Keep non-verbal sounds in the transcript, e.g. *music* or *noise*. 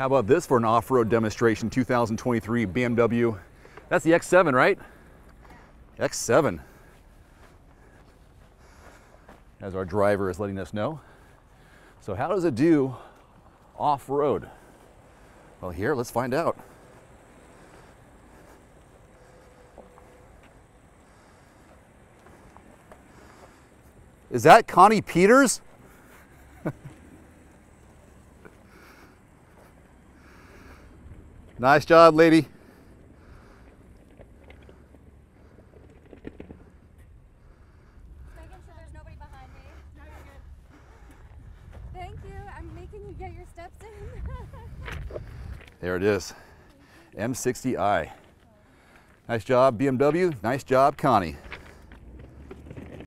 How about this for an off-road demonstration, 2023 BMW. That's the X7, right? X7. As our driver is letting us know. So how does it do off-road? Well, here, let's find out. Is that Connie Peters? Your steps in. *laughs* There it is. M60i. Nice job, BMW. Nice job, Connie.